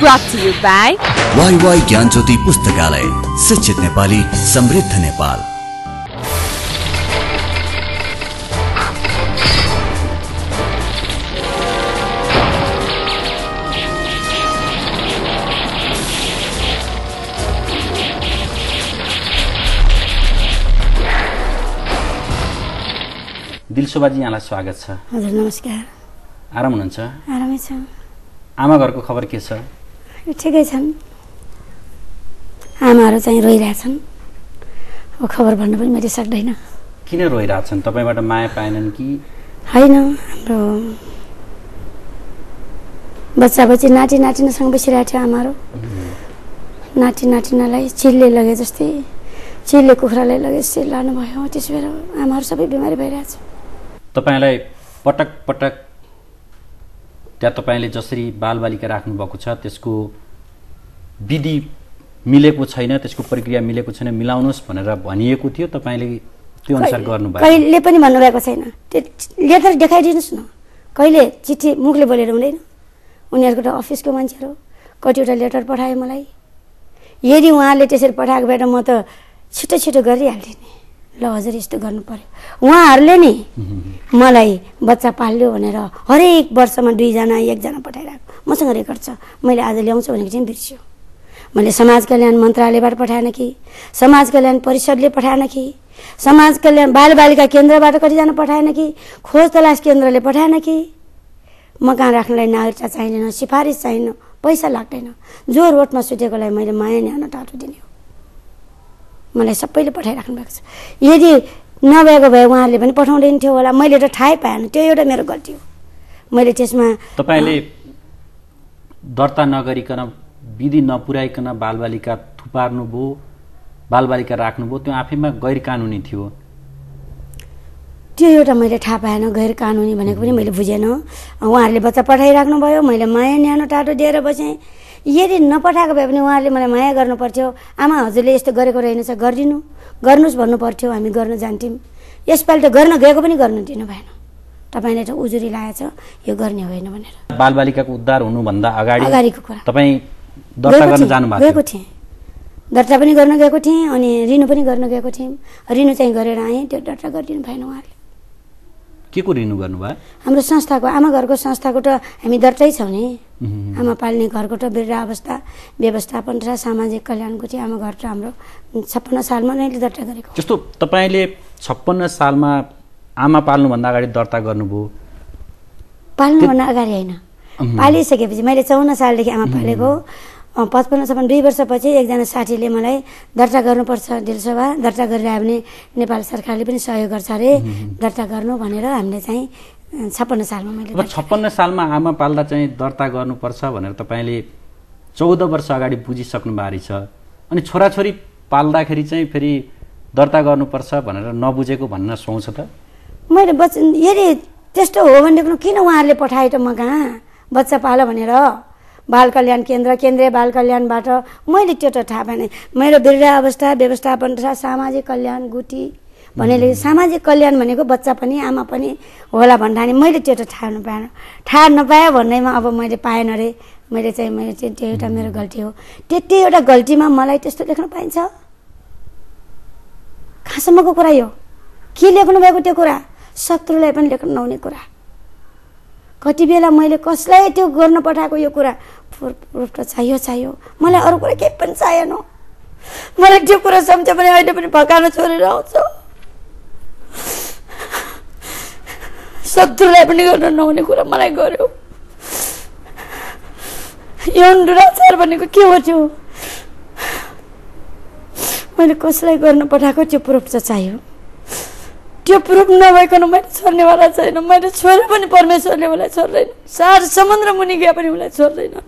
brought to you by Y Gyan Jyoti Pustakalaya शिक्षित नेपाली समृद्ध नेपाल दिलशोभाजी यहाँलाई स्वागत छ। हजुर नमस्कार। आराम हुनुहुन्छ? आरामै छ। आमा घरको खबर के छ? ठिकै छन्। आमाहरू चाहिँ रोइरहेछन्। अब खबर भन्नु पनि मैले सक्दैन। किन रोइरहेछन्? तपाईँबाट माया पाएनन् कि? होइन हाम्रो बच्चा बच्ची नाति नातिनासँग बसिरहेको थियो आमाहरू। नाति नातिनालाई चिलले लगे जस्तै चिलले कुखुरालाई लगे जस्तै लानुभयो। त्यसो भएर आमाहरू सबै बिमारी भइरहेछ। तपाईँलाई पटक पटक त्यहाँ तपाईँले जसरी बालबालिका राख्नुभएको छ त्यसको विधि मिलेको छैन त्यसको प्रक्रिया मिलेको छैन मिलाउनुहोस् भनेर भनिएको थियो तपाईँले त्यो अनुसार गर्नुभयो कहिले पनि भन्नुभएको छैन। त्यो लेटर देखाइदिनुहोस् न। कहिले चिठी मुखले बोलेर हुँदैन। उनीहरूको त अफिसको मान्छेहरू कतिवटा लेटर पठायो मलाई। यदि उहाँले त्यसरी पठाएको भएर म त छिटो छिटो गरिहाल्थेँ नि ल हजुर यस्तो गर्नु पर्यो। उहाँहरूले नि मलाई बच्चा पाल्यो भनेर हरेक वर्षमा दुईजना एकजना पठाइरहेको। मसँग रेकर्ड छ। मैले आज ल्याउँछु भनेको चाहिँ बिर्स्यो। मैले समाज कल्याण मन्त्रालयबाट पठाएन कि? समाज कल्याण परिषदले पठाएन कि? समाज कल्याण बालबालिका केन्द्रबाट कतिजना पठाएन कि? खोज तलास केन्द्रले पठाएन कि? मकान राख्नलाई नागरिकता चाहिँदैन सिफारिस चाहिँदैन पैसा लाग्दैन। जो रोडमा सुतेकोलाई मैले माया न्यानो टाटो दिने हो। मलाई सबैले पठाइराख्नु भएको छ। यदि नभएको भए उहाँहरूले पनि पठाउँदैन थियो होला मैले त थाहै पाएन त्यो एउटा मेरो गल्ती हो। मैले त्यसमा तपाईँले दर्ता नगरिकन विधि नपुर्याइकन बालबालिका थुपार्नुभयो बालबालिका राख्नुभयो त्यो आफैमा गैर कानुनी थियो। त्यो एउटा मैले थाहा पाएन गैर कानुनी भनेको पनि मैले बुझेन। उहाँहरूले बच्चा पठाइराख्नु भयो मैले माया न्यानो टाटो दिएर बसेँ। यदि नपठाएको भए पनि उहाँहरूले मलाई माया गर्नु पर्थ्यो आमा हजुरले यस्तो गरेको रहेनछ गरिदिनु। गर्नुहोस् भन्नु पर्थ्यो हामी गर्न जान्थ्यौँ। यसपालि त गर्न गएको पनि गर्नु दिनु भएन। तपाईँले त उजुरी लागेछ यो गर्ने होइन भनेर। बालबालिकाको उद्धार हुनुभन्दा अगाडि अगाडिको कुरा। तपाईँ दर्ता गर्न थिएँ, जानुभएको गएको थिएँ। दर्ता पनि गर्न गएको थिएँ अनि रिनु पनि गर्न गएको थियौँ रिनु चाहिँ गरेर आएँ त्यो दर्ता गरिदिनु भएन उहाँहरूले के को रिनु गर्नुभयो हाम्रो संस्थाको आमा घरको संस्थाको त हामी दर्तै छौँ नि। आमा पाल्ने घरको त वृद्ध अवस्था व्यवस्थापन र सामाजिक कल्याणको चाहिँ आमा घर त हाम्रो छप्पन्न सालमा नै दर्ता गरेको। जस्तो तपाईँले छप्पन्न सालमा आमा पाल्नुभन्दा अगाडि दर्ता गर्नुभयो। पाल्नुभन्दा अगाडि होइन। पालिसकेपछि मैले चौन्न सालदेखि आमा पालेको। पचपन्नसम्म दुई वर्षपछि एकजना साथीले मलाई दर्ता गर्नुपर्छ दिलसभा। दर्ता गरिरह्यो भने नेपाल सरकारले पनि सहयोग गर्छ अरे। दर्ता गर्नु भनेर हामीले चाहिँ छप्पन्न सालमा मैले छप्पन्न सालमा आमा पाल्दा चाहिँ दर्ता गर्नुपर्छ भनेर तपाईँले चौध वर्ष अगाडि बुझिसक्नु भएको रहेछ अनि छोराछोरी पाल्दाखेरि चाहिँ फेरि दर्ता गर्नुपर्छ भनेर नबुझेको भन्न सुहाउँछ त? मैले बच्चा यदि त्यस्तो हो भनेदेखि किन उहाँहरूले पठाए त म कहाँ बच्चा पाल भनेर। बाल कल्याण केन्द्र केन्द्रीय बाल कल्याणबाट मैले त्यो त थाहा पाएन मेरो वृद्ध अवस्था व्यवस्थापन तथा सामाजिक कल्याण गुटी भनेले सामाजिक कल्याण भनेको बच्चा पनि आमा पनि होला भन्दा मैले त्यो त थाहा नपाएन थाहा नपाएँ भन्दैमा अब मैले पाएन अरे मैले चाहिँ मैले चाहिँ त्यो एउटा मेरो गल्ती हो। त्यति एउटा गल्तीमा मलाई त्यस्तो लेख्न पाइन्छ? कहाँसम्मको कुरा यो? के लेख्नु भएको त्यो कुरा? शत्रुलाई पनि लेख्नु नहुने कुरा। कति बेला मैले कसलाई त्यो गर्न पठाएको यो कुरा? प्रुफ त चाहियो चाहियो मलाई अरू कुरा केही पनि चाहिएन मलाई त्यो कुरा सम्झ्यो भने अहिले पनि भकान छोडेर आउँछ शत्रुलाई पनि गर्न नहुने कुरा मलाई गर्यो यौन दुराचार भनेको के हो त्यो मैले कसलाई गर्न पठाएको त्यो प्रुफ चाहिँ चाहियो त्यो प्रुफ नभइकन मैले छोड्नेवाला छैन मैले छोडे पनि परमेश्वरले मलाई छोड्दैन सार समुद्र मुनि गए पनि उसलाई छोड्दैन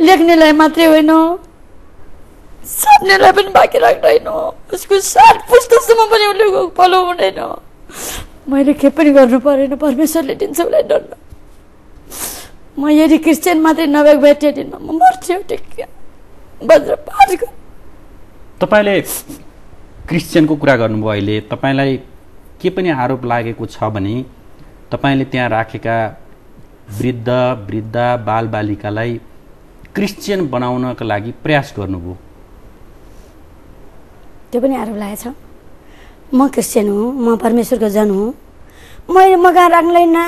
लेख्नेलाई मात्रै होइन साप्नेलाई पनि बाँकी राख्दैन। उसको सात पुस्तकसम्म पनि उसले फलो हुँदैन। मैले के पनि गर्नु परेन परमेश्वरले दिन्छ उसलाई दण्ड। म यदि क्रिस्चियन मात्रै नभएको भए त्यो दिनमा म मर्थ्यो गर। तपाईँले क्रिस्चियनको कुरा गर्नुभयो अहिले। तपाईँलाई के पनि आरोप लागेको छ भने तपाईँले त्यहाँ राखेका वृद्ध वृद्धा बालबालिकालाई क्रिस्चियन बनाउनका लागि प्रयास गर्नुभयो। त्यो पनि आरोप लागेको छ म क्रिस्चियन हुँ म परमेश्वरको जन हुँ। मैले म कहाँ राख्नलाई न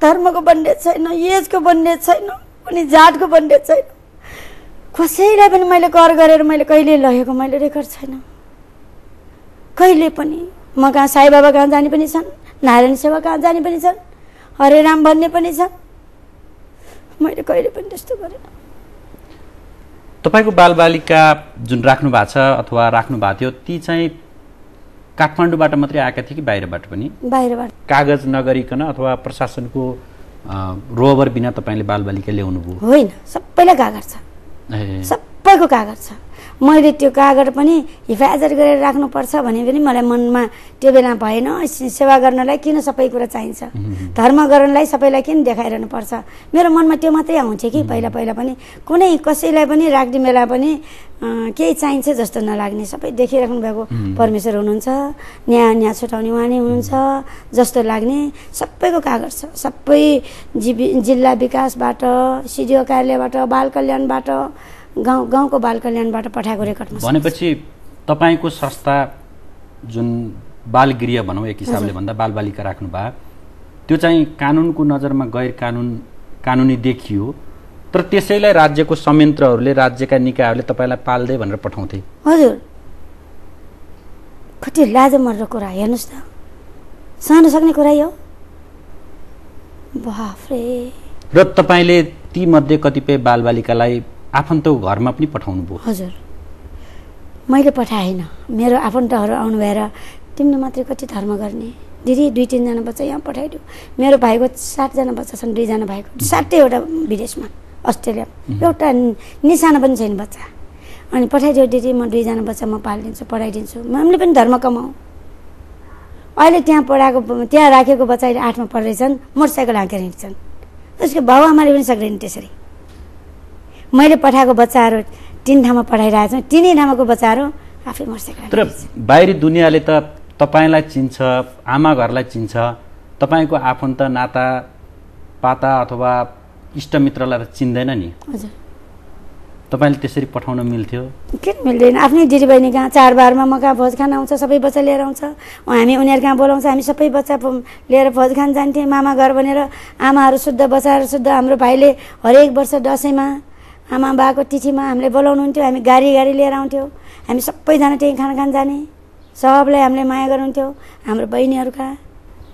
धर्मको बन्डेज छैन एजको बन्डेज छैन अनि जातको बन्डेज छैन। कसैलाई पनि मैले कर गरेर मैले कहिले लगेको मैले रेकर्ड छैन। कहिले पनि म कहाँ साई बाबा कहाँ जाने पनि छन् नारायण सेवा कहाँ जाने पनि छन् हरे राम भन्ने पनि छन्। मैले कहिले पनि त्यस्तो गरेन। तपाईँको बालबालिका जुन राख्नु भएको छ अथवा राख्नु भएको थियो ती चाहिँ काठमाडौँबाट मात्रै आएका थिए कि बाहिरबाट पनि? बाहिरबाट। कागज नगरिकन अथवा प्रशासनको रोबर बिना तपाईँले बालबालिका ल्याउनु भयो होइन सबैलाई कागज छ। सबैको कागज छ। मैले त्यो कागज पनि हिफाजत गरेर राख्नुपर्छ भने पनि मलाई मनमा त्यो बेला भएन। सेवा गर्नलाई किन सबै कुरा चाहिन्छ? धर्म गर्नलाई सबैलाई किन देखाइरहनु पर्छ मेरो मनमा त्यो मात्रै आउँछ कि पहिला पहिला पनि। कुनै कसैलाई पनि राख्ने बेला पनि केही चाहिन्छ जस्तो नलाग्ने सबै देखिराख्नु भएको परमेश्वर हुनुहुन्छ। न्याय न्याय छुटाउने उहाँ नै हुनुहुन्छ। जस्तो लाग्ने सबैको कागज छ। सबै जिल्ला विकासबाट सिडिओ कार्यालयबाट बाल कल्याणबाट गाउँ गाउँको बाल कल्याणबाट पठाएको रेकर्डमा। भनेपछि तपाईँको संस्था जुन बालगृह भनौँ एक हिसाबले भन्दा बालबालिका राख्नु भयो त्यो चाहिँ कानुनको नजरमा गैर कानुन कानुनी देखियो। तर त्यसैलाई राज्यको संयन्त्रहरूले राज्यका निकायहरूले तपाईँलाई पाल्दै भनेर पठाउँथे। हजुर। कति लाजमर्दो कुरा हेर्नुहोस् त। सहन सक्ने कुरा हो बाफ्रे। र तपाईँले तीमध्ये कतिपय बालबालिकालाई आफन्तको घरमा पनि पठाउनु भयो। हजुर। मैले पठाएन। मेरो आफन्तहरू आउनु भएर तिमीले मात्रै कति धर्म गर्ने? दिदी दुई तिनजना बच्चा यहाँ पठाइदियो। मेरो भाइको सातजना बच्चा छन् दुईजना भाइको। सातैवटा विदेशमा अस्ट्रेलिया। एउटा नि- निसाना पनि छैन बच्चा। अनि पठाइदियो दिदी म दुईजना बच्चा म पालिदिन्छु पढाइदिन्छु। हामीले पनि धर्म कमाऊ। अहिले त्यहाँ पढाएको त्यहाँ राखेको बच्चा अहिले आठमा पढ्दैछन् मोटरसाइकल हाँकेर हिँड्छन्। उसको बाउ आमाले पनि सक्दैन त्यसरी। मैले पठाएको बच्चाहरू तिन ठाउँमा पढाइरहेको छु। तिनै ठाउँको बच्चाहरू आफै मोटरसाइकल तर बाहिरी दुनियाँले त तपाईँलाई चिन्छ आमा घरलाई चिन्छ। तपाईँको आफन्त नाता पाता अथवा इष्टमित्रलाई त चिन्दैन नि। हजुर। तपाईँले त्यसरी पठाउन मिल्थ्यो? किन मिल्दैन। आफ्नै दिदीबहिनी कहाँ चाडबाडमा म कहाँ भोज खान आउँछ सबै बच्चा लिएर आउँछ। हामी उनीहरू कहाँ बोलाउँछ हामी सबै बच्चा लिएर भोज खान जान्थ्यौँ। मामा घर भनेर आमाहरू शुद्ध बच्चाहरू शुद्ध हाम्रो भाइले हरेक वर्ष दसैँमा आमा बाको तिथिमा हामीले बोलाउनुहुन्थ्यो हामी गाडी गाडी लिएर आउँथ्यौँ। हामी सबैजना त्यहीँ खाना खान जाने। सबलाई हामीले माया गर्नुहुन्थ्यो हाम्रो बहिनीहरू कहाँ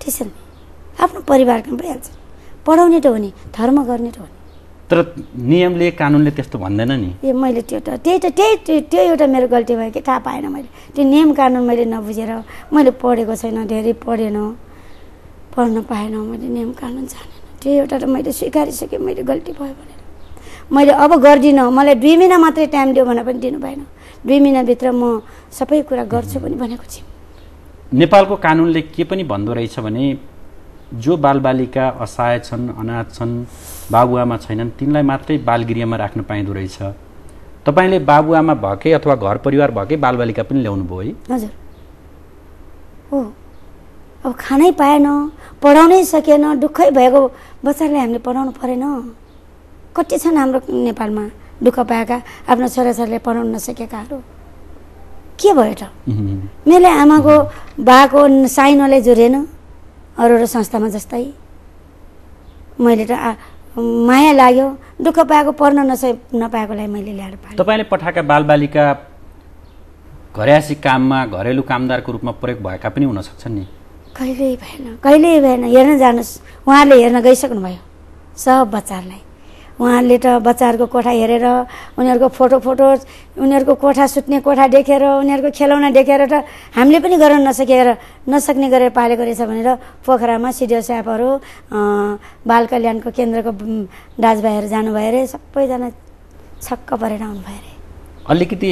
त्यसरी नै? आफ्नो परिवार कहाँ भइहाल्छ पढाउने त हो नि धर्म गर्ने त हो नि। तर नियमले कानुनले त्यस्तो भन्दैन नि। ए मैले त्यो त त्यही त त्यही त्यो त्यो एउटा मेरो गल्ती भयो कि थाहा पाएन मैले। त्यो नियम कानुन मैले नबुझेर मैले पढेको छैन धेरै पढेन पढ्न पाएन मैले नियम कानुन जानेन। त्यो एउटा त मैले स्वीकारिसकेँ मैले गल्ती भयो भनेर। मैले अब गर्दिनँ। मलाई दुई महिना मात्रै टाइम दियो भने पनि दिनु भएन दुई महिनाभित्र म सबै कुरा गर्छु पनि भनेको छु। नेपालको कानुनले के पनि भन्दो रहेछ भने जो बालबालिका असहाय छन् अनाथ छन् बाबुआमा छैनन् तिनलाई मात्रै बालगृहमा राख्न पाइँदो रहेछ। तपाईँले बाबुआमा भएकै अथवा घर परिवार भएकै बालबालिका पनि ल्याउनु भयो है? हजुर। हो। अब खानै पाएन पढाउनै सकेन दुःखै भएको बच्चालाई हामीले पढाउनु परेन। कति छन् हाम्रो नेपालमा दुःख पाएका आफ्नो छोराछोरीले पढाउन नसकेकाहरू? के भयो त। मैले आमाको बाको साइनोले जोडेन अरू अरू संस्थामा जस्तै? मैले त आ- माया लाग्यो दुःख पाएको पढ्न नसके नपाएकोलाई मैले ल्याएर पाएँ तपाईँले पठाएका बालबालिका घरयासी काममा घरेलु कामदारको रूपमा प्रयोग भएका पनि हुन सक्छन् नि। कहिल्यै भएन कहिल्यै भएन हेर्न जानुहोस् उहाँहरूले हेर्न गइसक्नुभयो सब बच्चाहरूलाई। उहाँहरूले त बच्चाहरूको कोठा हेरेर उनीहरूको फोटो फोटो उनीहरूको कोठा सुत्ने कोठा देखेर उनीहरूको खेलौना देखेर त हामीले पनि गर्न नसकेर नसक्ने गरेर पालेको रहेछ भनेर पोखरामा सिडिओ साहबहरू अँ, बाल कल्याणको केन्द्रको दाजुभाइहरू जानुभयो अरे सबैजना छक्क परेर आउनुभयो अरे। अलिकति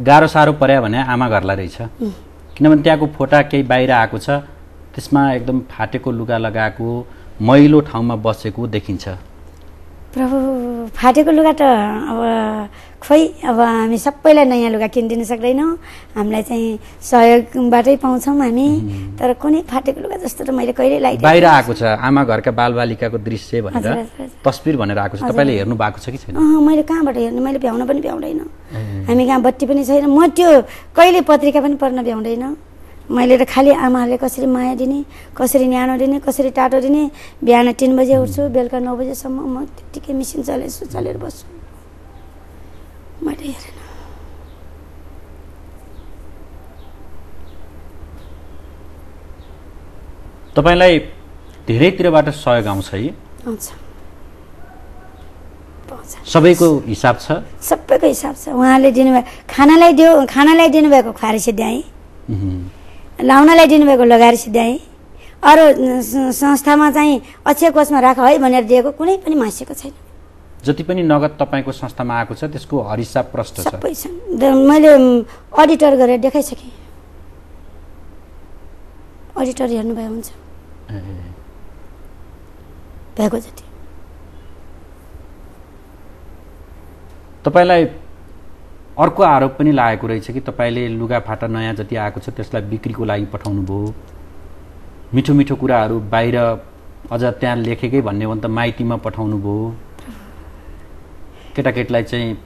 गाह्रो साह्रो पर्यो भने आमा घरलाई रहेछ। किनभने त्यहाँको फोटा केही बाहिर आएको छ त्यसमा एकदम फाटेको लुगा लगाएको मैलो ठाउँमा बसेको देखिन्छ। प्रभु फाटेको लुगा त अब खोइ अब हामी सबैलाई नयाँ लुगा किनिदिनु सक्दैनौँ। हामीलाई चाहिँ सहयोगबाटै पाउँछौँ हामी। तर कुनै फाटेको लुगा जस्तो त मैले कहिले लगाइदिएको बाहिर आएको छ। आमा घरका बालबालिकाको दृश्य भनेर। तस्बिर भनेर आएको छ। तपाईँले हेर्नु भएको छ कि छैन? मैले कहाँबाट हेर्नु? मैले भ्याउन पनि भ्याउँदैन। हामी कहाँ बत्ती पनि छैन। म त्यो कहिले पत्रिका पनि पढ्न भ्याउँदैन। मैले त खालि आमाहरूले कसरी माया दिने कसरी न्यानो दिने कसरी टाटो दिने बिहान तिन बजे उठ्छु बेलुका नौ बजेसम्म म त्यत्तिकै मिसिन चलेछु चलेर बस्छु। मैले हेरेन। तपाईँलाई धेरैतिरबाट सहयोग आउँछ है? सबैको हिसाब छ? सबैको हिसाब छ। उहाँले दिनुभयो खानालाई दियो खानालाई दिनुभएको सिद्ध्याएँ उहुँ। लाउनलाई दिनुभएको लगाएर सिद्ध्याएँ अरू संस्थामा चाहिँ अक्षय कोषमा राख है भनेर दिएको कुनै पनि मासिएको छैन। जति पनि नगद तपाईँको संस्थामा आएको छ त्यसको हरिसाब प्रष्ट छ। मैले अडिटर गरेर देखाइसकेँ। अडिटर हेर्नुभयो हुन्छ। भएको जति। तपाईँलाई अर्को आरोप पनि लागेको रहेछ कि तपाईँले लुगाफाटा नयाँ जति आएको छ त्यसलाई बिक्रीको लागि पठाउनु भयो मिठो मिठो कुराहरू बाहिर अझ त्यहाँ लेखेकै भन्ने हो भने त माइतीमा पठाउनु भयो केटाकेटीलाई चाहिँ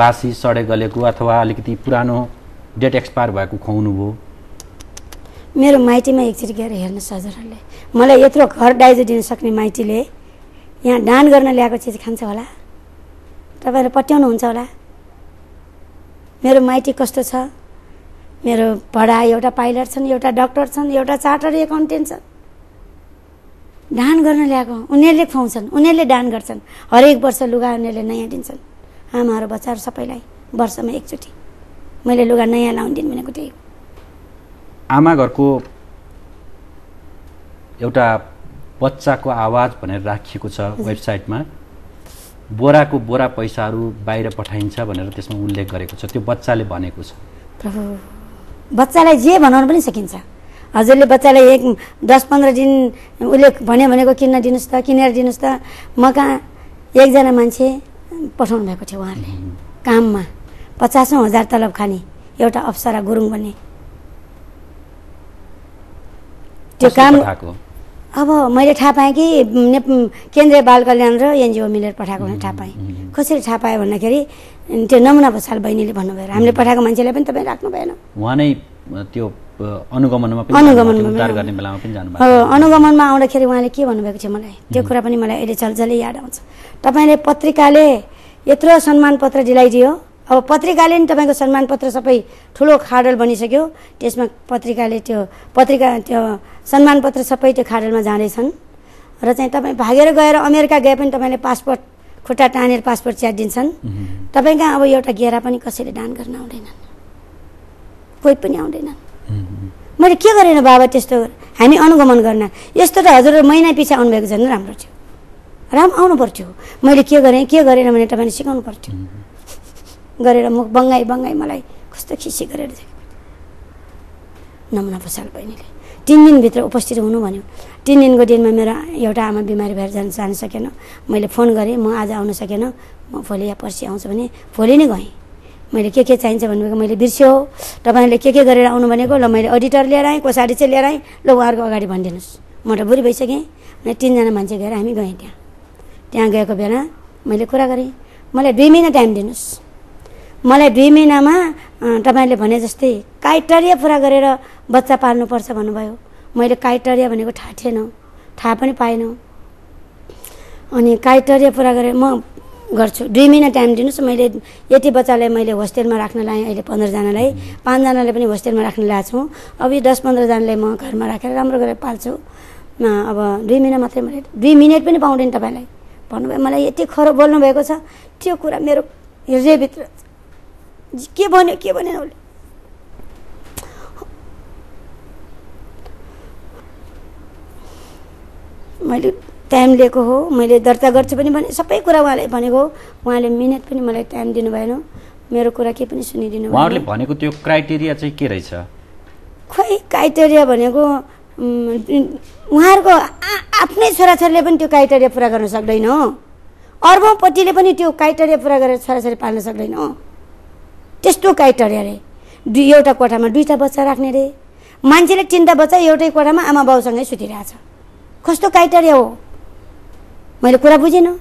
बासी सडे गलेको अथवा अलिकति पुरानो डेट एक्सपायर भएको खुवाउनु भयो मेरो माइतीमा एकचोटि गएर हेर्नुहोस् हजुरहरूले मलाई यत्रो घर दाइजो दिन सक्ने माइतीले यहाँ दान गर्न ल्याएको चिज खान्छ होला। तपाईँले पट्याउनुहुन्छ होला। मेरो माइती कस्तो छ? मेरो पढाइ एउटा पाइलट छन् एउटा डक्टर छन् एउटा चार्टर एकाउन्टेन्ट छन्। दान गर्न ल्याएको। उनीहरूले खुवाउँछन् उनीहरूले दान गर्छन्। हरेक वर्ष लुगा उनीहरूले नयाँ दिन्छन्। आमाहरू बच्चाहरू सबैलाई वर्षमा एकचोटि। मैले लुगा नयाँ लाउनु दिन भनेको त्यही आमा घरको एउटा बच्चाको आवाज भनेर राखिएको छ वेबसाइटमा। बोराको बोरा पैसाहरू बाहिर पठाइन्छ भनेर त्यसमा उल्लेख गरेको छ। त्यो बच्चाले भनेको छ। बच्चालाई जे भनाउनु पनि सकिन्छ। हजुरले बच्चालाई एक दस पन्ध्र दिन उसले भन्यो भनेको किन्न दिनुहोस् त किनेर दिनुहोस् त। म कहाँ एकजना मान्छे पठाउनु भएको थियो उहाँहरूले काममा पचासौँ हजार तलब खाने एउटा अप्सरा गुरुङ भन्ने त्यो काम अब मैले थाहा पाएँ कि केन्द्रीय बाल कल्याण र एनजिओ मिलेर पठाएको भने थाहा पाएँ। कसरी थाहा पाएँ भन्दाखेरि त्यो नमुना भसाल बहिनीले भन्नुभयो। हामीले पठाएको मान्छेलाई पनि तपाईँ राख्नु भएन। उहाँ नै त्यो अनुगमनमा अनुगमनमा आउँदाखेरि उहाँले के भन्नुभएको थियो मलाई? त्यो कुरा पनि मलाई अहिले चलचलै याद आउँछ। तपाईँले पत्रिकाले यत्रो सम्मान पत्र दिलाइदियो। अब पत्रिकाले नि तपाईँको सम्मान पत्र सबै ठुलो खाडल बनिसक्यो। त्यसमा पत्रिकाले त्यो पत्रिका त्यो सम्मान पत्र सबै त्यो खाडलमा जाँदैछन्। र चाहिँ तपाईँ भागेर गएर अमेरिका गए पनि तपाईँले पासपोर्ट खुट्टा टानेर पासपोर्ट च्याट दिन्छन् तपाईँ कहाँ अब एउटा गेरा पनि कसैले दान गर्न आउँदैनन्? कोही पनि आउँदैनन्। मैले के गरेन बाबा त्यस्तो? हामी अनुगमन गर्न। यस्तो त हजुर महिना पछि आउनुभएको झन् राम्रो थियो। राम आउनु पर्थ्यो। मैले के गरेँ के गरेन भने तपाईँले सिकाउनु पर्थ्यो। गरेर मुख बङ्गाई बङ्गाई मलाई कस्तो खिसी गरेर नमुना पसाल बहिनीले तिन दिनभित्र उपस्थित हुनु भन्यो। तिन दिनको दिनमा मेरो एउटा आमा बिमारी भएर जान जान सकेन। मैले फोन गरेँ म आज आउन सकेन। म भोलि या पर्सि आउँछु भने भोलि नै गएँ। मैले के के चाहिन्छ भन्नुभएको मैले बिर्स्यो तपाईँले के के गरेर आउनु भनेको ल मैले अडिटर लिएर आएँ कोसाडी चाहिँ लिएर आएँ। ल उहाँहरूको अगाडि भनिदिनुहोस्। म त बुढी भइसकेँ। अनि तिनजना मान्छे गएर हामी गयौँ त्यहाँ। त्यहाँ गएको बेला मैले कुरा गरेँ। मलाई दुई महिना टाइम दिनुहोस्। मलाई दुई महिनामा तपाईँले भने जस्तै क्राइटेरिया पुरा गरेर बच्चा पाल्नुपर्छ भन्नुभयो। मैले क्राइटेरिया भनेको थाहा थिएन थाहा पनि पाएन। अनि क्राइटेरिया पुरा गरेर म गर्छु। दुई महिना टाइम दिनुहोस् मैले यति बच्चालाई मैले होस्टेलमा राख्न लाएँ अहिले पन्ध्रजनालाई। पाँचजनालाई पनि होस्टेलमा राख्न ल्याएको छु। अब यो दस पन्ध्रजनालाई म घरमा राखेर राम्रो गरेर पाल्छु। अब दुई महिना मात्रै मैले दुई मिनट पनि पाउँदैन तपाईँलाई। भन्नुभयो मलाई यति खरो बोल्नुभएको छ। त्यो कुरा मेरो हृदयभित्र के भन्यो के भनेन उसले मैले टाइम लिएको हो मैले दर्ता गर्छु पनि भने सबै कुरा उहाँले भनेको हो। उहाँले मिनट पनि मलाई टाइम दिनु भएन मेरो कुरा केही पनि सुनिदिनु उहाँहरूले भनेको त्यो क्राइटेरिया चाहिँ के रहेछ? खोइ क्राइटेरिया भनेको उहाँहरूको आफ्नै छोराछोरीले पनि त्यो क्राइटेरिया पुरा गर्न सक्दैन अर्बौँपट्टिले पनि त्यो क्राइटेरिया पुरा गरेर छोराछोरी पाल्न सक्दैन त्यस्तो क्राइटेरिया अरे दुई एउटा कोठामा दुईवटा बच्चा राख्ने रे। मान्छेले तिनवटा बच्चा एउटै कोठामा आमा बाउसँगै सुतिरहेछ। कस्तो क्राइटेरिया हो? मैले कुरा बुझिनँ।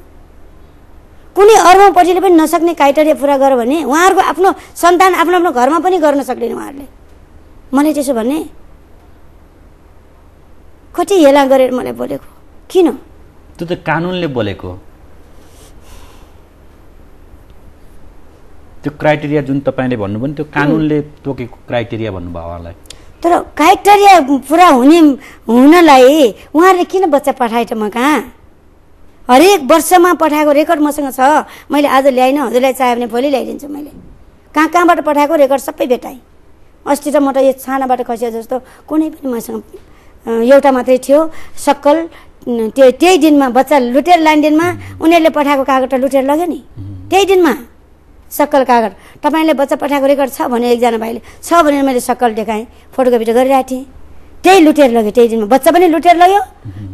कुनै अर्बौँपट्टिले पनि नसक्ने क्राइटेरिया पुरा गर भने उहाँहरूको आफ्नो सन्तान आफ्नो आफ्नो घरमा पनि गर्न सक्दैन उहाँहरूले। मलाई त्यसो भन्ने? कति हेला गरेर मलाई बोलेको। किन? त्यो त कानुनले बोलेको। त्यो क्राइटेरिया जुन तपाईँले भन्नुभयो नि त्यो कानुनले तोकेको क्राइटेरिया भन्नुभयो उहाँलाई। तर क्राइटेरिया पुरा हुने हुनलाई उहाँहरूले किन बच्चा पठाए त म कहाँ? हरेक वर्षमा पठाएको रेकर्ड मसँग छ। मैले आज ल्याइनँ हजुरलाई चाह्यो भने भोलि ल्याइदिन्छु मैले। कहाँ कहाँबाट पठाएको रेकर्ड सबै भेटाएँ। अस्ति त म त यो छानाबाट खसियो जस्तो कुनै पनि मसँग एउटा मात्रै थियो। सक्कल त्यो त्यही दिनमा बच्चा लुटेर लाने दिनमा उनीहरूले पठाएको कागज त लुटेर लग्यो नि। त्यही दिनमा। सक्कल कागज तपाईँले बच्चा पठाएको रेकर्ड छ भने एकजना भाइले। छ भनेर मैले सक्कल देखाएँ फोटोकपी त गरिरहेको थिएँ। त्यही लुटेर लग्यो त्यही दिनमा। बच्चा पनि लुटेर लग्यो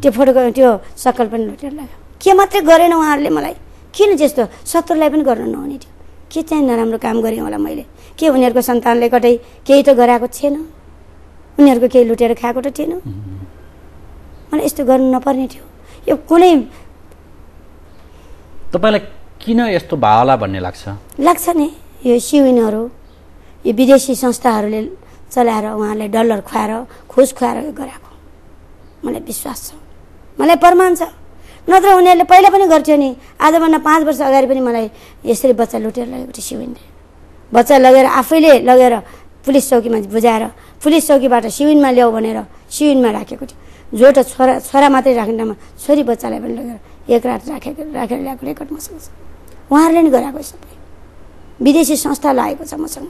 त्यो फोटो त्यो सक्कल पनि लुटेर लग्यो। के मात्रै गरेन उहाँहरूले मलाई। किन त्यस्तो? शत्रुलाई पनि गर्न नहुने थियो। के चाहिँ नराम्रो काम गरेँ होला मैले? के उनीहरूको सन्तानले कतै केही त गराएको थिएन? उनीहरूको केही लुटेर खाएको त थिएन? मलाई यस्तो गर्नु नपर्ने थियो। यो कुनै तपाईँलाई किन यस्तो भयो होला भन्ने लाग्छ? लाग्छ नि। यो सिविनहरू यो विदेशी संस्थाहरूले चलाएर उहाँहरूलाई डलर खुवाएर खुस खुवाएर गराएको मलाई विश्वास छ। मलाई प्रमाण छ। नत्र उनीहरूले पहिला पनि गर्थ्यो नि। आजभन्दा पाँच वर्ष अगाडि पनि मलाई यसरी बच्चा लुटेर लगेको थियो सिविनले बच्चा लगेर आफैले लगेर पुलिस चौकीमा बुझाएर पुलिस चौकीबाट सिविनमा ल्याऊ भनेर सिविनमा राखेको थियो। जो त छोरा छोरा मात्रै राख्ने ठाउँमा छोरी बच्चालाई पनि लगेर एक रात राखेको राखेर ल्याएको रेकर्ड मसँग छ। उहाँहरूले नि गराएको सबै। विदेशी संस्था लागेको छ मसँग।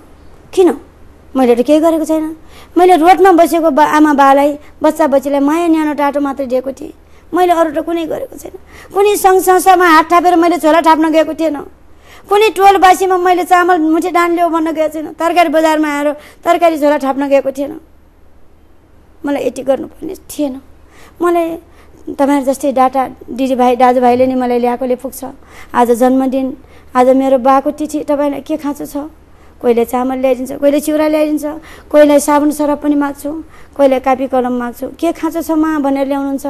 किन? मैले त केही गरेको छैन। मैले रोडमा बसेको बा आमा बालाई बच्चा बच्चीलाई माया न्यानो टाटो मात्रै दिएको थिएँ। मैले अरू त कुनै गरेको छैन। कुनै सङ्घ संस्थामा हात थापेर मैले झोला थाप्न गएको थिएन। कुनै टोलबासीमा मैले चामल मुठी डान ल्याऊ भन्न गएको छैन। तरकारी बजारमा आएर तरकारी झोला थाप्न गएको थिएन। मलाई यति गर्नुपर्ने थिएन। मलाई तपाईँहरू जस्तै डाटा दिदीभाइ दाजुभाइले नि मलाई ल्याएकोले पुग्छ। आज जन्मदिन आज मेरो बाको तिथि तपाईँलाई के खाँचो छ? कोहीले चामल ल्याइदिन्छ कोहीले चिउरा ल्याइदिन्छ कोहीलाई साबुन सरप पनि माग्छु कोहीलाई कापी कलम माग्छु। के खाँचो छ मा भनेर ल्याउनुहुन्छ?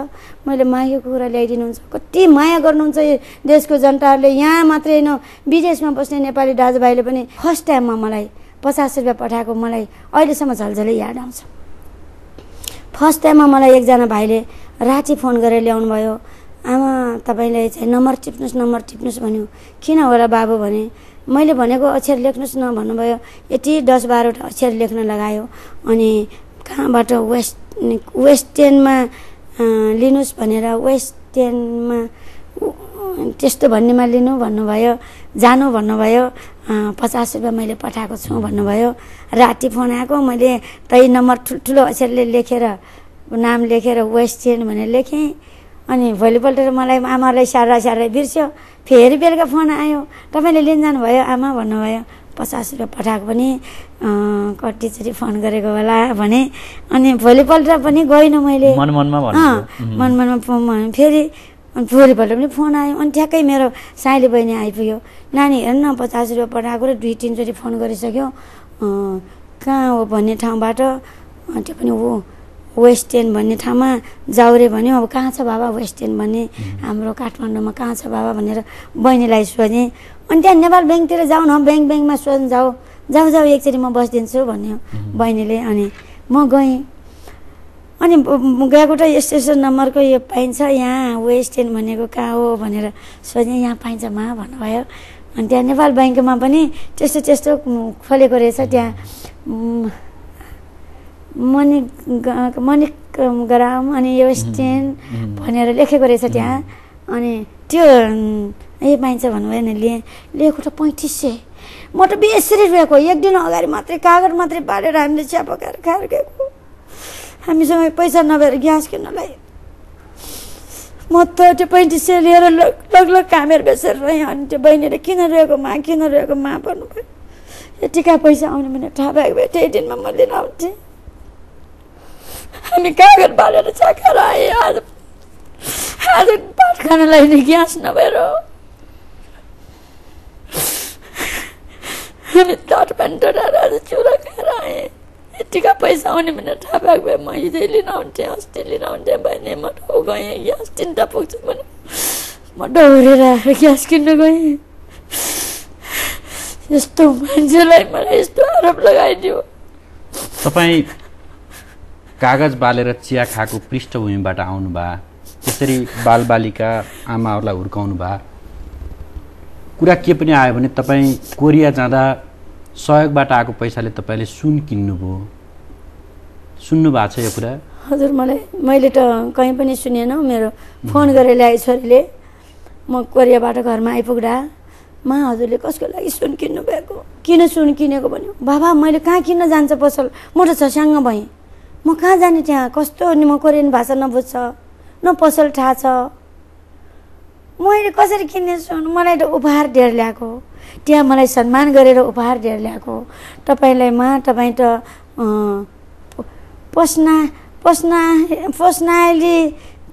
मैले मागेको कुरा ल्याइदिनुहुन्छ। कति माया गर्नुहुन्छ देशको जनताहरूले। यहाँ मात्रै होइन विदेशमा बस्ने नेपाली दाजुभाइले पनि फर्स्ट टाइममा मलाई पचास रुपियाँ पठाएको मलाई अहिलेसम्म झल्झलै याद आउँछ। फर्स्ट टाइममा मलाई एकजना भाइले राति फोन गरेर ल्याउनु भयो। आमा तपाईँले चाहिँ नम्बर टिप्नुहोस् नम्बर टिप्नुहोस् भन्यो। किन होला बाबु भने मैले भनेको अक्षर लेख्नुहोस् न भन्नुभयो। यति दस बाह्रवटा अक्षर लेख्न लगायो। अनि कहाँबाट वेस्ट वेस्ट टेनमा लिनुहोस् भनेर वेस्ट टेनमा त्यस्तो भन्नेमा लिनु भन्नुभयो जानु भन्नुभयो। पचास रुपियाँ मैले पठाएको छु भन्नुभयो। राति फोन आएको मैले तै नम्बर ठुल्ठुलो अक्षरले लेखेर नाम लेखेर वेस्ट टेन भनेर लेखेँ। अनि भोलिपल्ट मलाई आमालाई सारा सारा बिर्स्यो। फेरि बेलुका फोन आयो। तपाईँले लिन जानुभयो आमा भन्नुभयो पचास रुपियाँ पठाएको पनि कतिचोटि फोन गरेको होला भने। अनि भोलिपल्ट पनि गइनँ मैले। मन मनमा अँ, भन्नुभयो मन। फेरि भोलिपल्ट पनि फोन आयो। अनि ठ्याक्कै मेरो साइली बहिनी आइपुग्यो। नानी हेर न पचास रुपियाँ पठाएको र दुई तिनचोटि फोन गरिसक्यो। कहाँ हो भन्ने ठाउँबाट त्यो पनि हो वेस्ट टेन भन्ने ठाउँमा जाउरे भन्यो। अब कहाँ छ बाबा वेस्ट टेन भन्ने? हाम्रो काठमाडौँमा कहाँ छ बाबा भनेर बहिनीलाई सोधेँ। अनि त्यहाँ नेपाल ब्याङ्कतिर जाऊ न ब्याङ्क ब्याङ्कमा सोध्नु जाऊ। जाऊ जाऊ एकचोटि म बसिदिन्छु भन्यो बहिनीले। अनि म गएँ। अनि गएको त यस्तो यस्तो नम्बरको यो पाइन्छ यहाँ वेस्ट टेन भनेको कहाँ हो भनेर सोधेँ। यहाँ पाइन्छ मा भन्नुभयो। अनि त्यहाँ नेपाल ब्याङ्कमा पनि त्यस्तो त्यस्तो खोलेको रहेछ। त्यहाँ मणि ग- मणिक ग्राम अनि टेन भनेर लेखेको रहेछ त्यहाँ। अनि त्यो ए पाइन्छ भन्नुभयो नि लिएँ लिएको त पैँतिस सय। म त बेसरी रोएको एक दिन अगाडि मात्रै कागज मात्रै पालेर हामीले चिया पकाएर खाएर गएको हामीसँग पैसा नभएर ग्यास किन्नलाई। म त त्यो पैँतिस सय लिएर लग लग कामेर बेचेर रहेँ। अनि त्यो बहिनीले किन रोएको? मा किन रोएको? मा भन्नुभयो। यतिका पैसा आउने भने थाहा भएको भए त्यही दिनमा म लिन आउँथेँ। हामी कागज बालेर चाखेर आएँ? आज आज भात खानलाई नि ग्यास नभएर। हामी चाट पानी आज चुला खाएर आएँ। यतिका पैसा आउने भनेर थाहा भएको भए म हिजै लिन आउँथेँ अस्ति लिन आउँथेँ भने म ठाउँ गएँ ग्यास चिन्ता पुग्छ भने म डौरेर आएर ग्यास किन्न गएँ। यस्तो मान्छेलाई मलाई यस्तो आरोप लगाइदियो। तपाईँ कागज बालेर चिया खाएको पृष्ठभूमिबाट आउनु भए त्यसरी बालबालिका आमाहरूलाई हुर्काउनु भए कुरा के पनि आयो भने तपाईँ कोरिया जाँदा सहयोगबाट आएको पैसाले तपाईँले सुन किन्नुभयो सुन्नु भएको छ यो कुरा? हजुर मलाई मैले त कहीँ पनि सुनेन। मेरो फोन गरेर ल्याए छोरीले म कोरियाबाट घरमा आइपुग्दा मा हजुरले कसको लागि सुन किन्नु भएको? किन सुन किनेको भन्यो? बाबा मैले कहाँ किन्न जान्छ पसल? म त छस्याङ्ग भएँ। म कहाँ जाने त्यहाँ? कस्तो नि म कोरियन भाषा नबुझ्छ न पसल थाहा छ मैले कसरी किन्ने सुन मलाई त उपहार दिएर ल्याएको। त्यहाँ मलाई सम्मान गरेर उपहार दिएर ल्याएको। तपाईँलाई मा तपाईँ त पस्ना पस्ना पस्नाली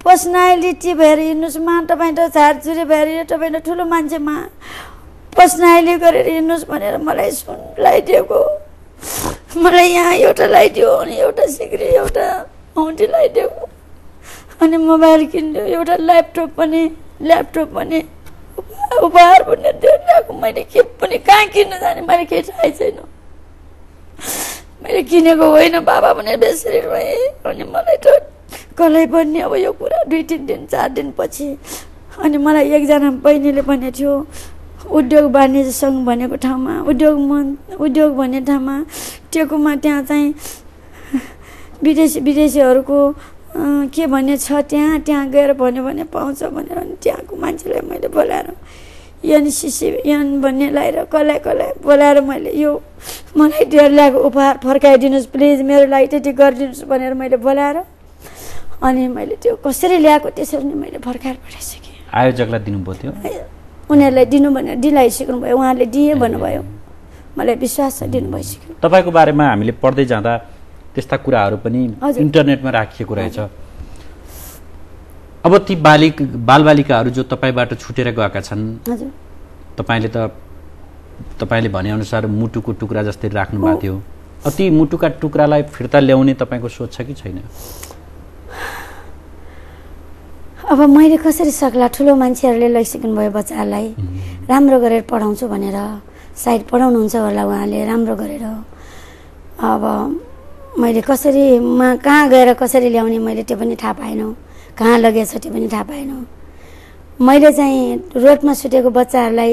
पर्सनालिटी भएर हिँड्नुहोस् मा। तपाईँ त झारझुरी भएर तपाईँ त ठुलो मान्छेमा पर्सनाली गरेर हिँड्नुहोस् भनेर मलाई सुन लगाइदिएको मलाई यहाँ एउटा लगाइदियो अनि एउटा सिक्री एउटा औँठी लगाइदिएको अनि मोबाइल किनिदियो एउटा ल्यापटप पनि ल्यापटप पनि। उपहार- पनि ल्याएको मैले के पनि कहाँ किन्नु जाने? मैले केही थाहै छैन। मैले किनेको होइन बाबा भने बेसरी भएँ अनि मलाई त कसलाई पनि अब यो कुरा दुई तिन दिन चार दिनपछि अनि मलाई एकजना बहिनीले भनेको थियो उद्योग वाणिज्य सङ्घ भनेको ठाउँमा उद्योग मन उद्योग भन्ने ठाउँमा टेकुमा त्यहाँ चाहिँ विदेशी विदेशीहरूको के भन्ने छ त्यहाँ त्यहाँ गएर भन्यो भने पाउँछ भनेर अनि त्यहाँको मान्छेलाई मैले बोलाएर एनसिसी एन भन्ने लगाएर कसलाई कसलाई बोलाएर मैले यो मलाई डेढ लाख उपहार फर्काइदिनुहोस् प्लिज मेरो लागि त्यति गरिदिनुहोस् भनेर मैले बोलाएर अनि मैले त्यो कसरी ल्याएको त्यसरी नै मैले फर्काएर पठाइसकेँ। आयोजकलाई दिनुभयो त्यो? उनीहरूलाई दिनु भनेर दिलाइसक्नु भयो उहाँले दिएँ भन्नुभयो। मलाई विश्वास छ दिनु भइसक्यो तपाईँको बारेमा हामीले पढ्दै जाँदा त्यस्ता कुराहरू पनि। इन्टरनेटमा राखिएको रहेछ। अब ती बालिक बालबालिकाहरू जो तपाईँबाट छुटेर गएका छन् तपाईँले त तपाईँले भनेअनुसार मुटुको टुक्रा जस्तै राख्नु भएको थियो। अब ती मुटुका टुक्रालाई फिर्ता ल्याउने तपाईँको सोच छ कि छैन? अब मैले कसरी सक्ला? ठुलो मान्छेहरूले लैसक्नु भयो बच्चाहरूलाई राम्रो गरेर पढाउँछु भनेर। सायद पढाउनुहुन्छ होला उहाँले राम्रो गरेर। अब मैले कसरी मा कहाँ गएर कसरी ल्याउने मैले त्यो पनि थाहा पाएन। कहाँ लगेछ त्यो पनि थाहा पाएन। मैले चाहिँ रोडमा सुतेको बच्चाहरूलाई